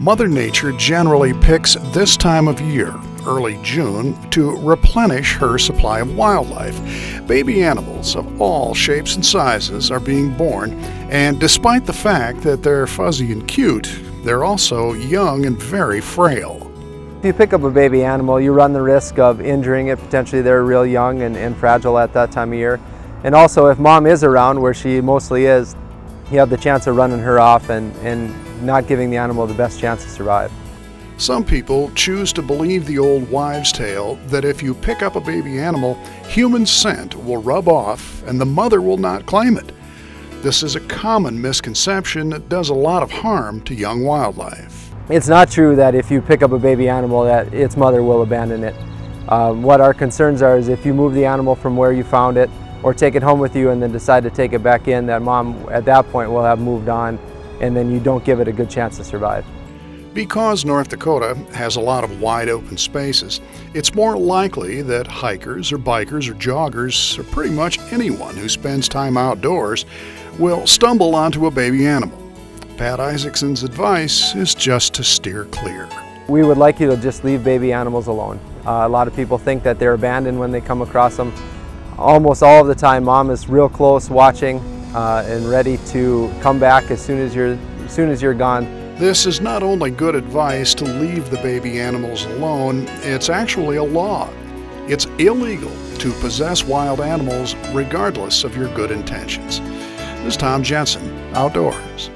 Mother Nature generally picks this time of year, early June, to replenish her supply of wildlife. Baby animals of all shapes and sizes are being born, and despite the fact that they're fuzzy and cute, they're also young and very frail. If you pick up a baby animal, you run the risk of injuring it. Potentially they're real young and, and fragile at that time of year. And also if mom is around, where she mostly is, you have the chance of running her off and, and not giving the animal the best chance to survive. Some people choose to believe the old wives' tale that if you pick up a baby animal, human scent will rub off and the mother will not claim it. This is a common misconception that does a lot of harm to young wildlife. It's not true that if you pick up a baby animal that its mother will abandon it. Um, what our concerns are is if you move the animal from where you found it or take it home with you and then decide to take it back in, that mom at that point will have moved on and then you don't give it a good chance to survive. Because North Dakota has a lot of wide open spaces, it's more likely that hikers or bikers or joggers or pretty much anyone who spends time outdoors will stumble onto a baby animal. Pat Isakson's advice is just to steer clear. We would like you to just leave baby animals alone. Uh, a lot of people think that they're abandoned when they come across them. Almost all of the time mom is real close watching uh, and ready to come back as soon as you're as soon as you're gone. This is not only good advice to leave the baby animals alone, it's actually a law. It's illegal to possess wild animals regardless of your good intentions. This is Tom Jensen, Outdoors.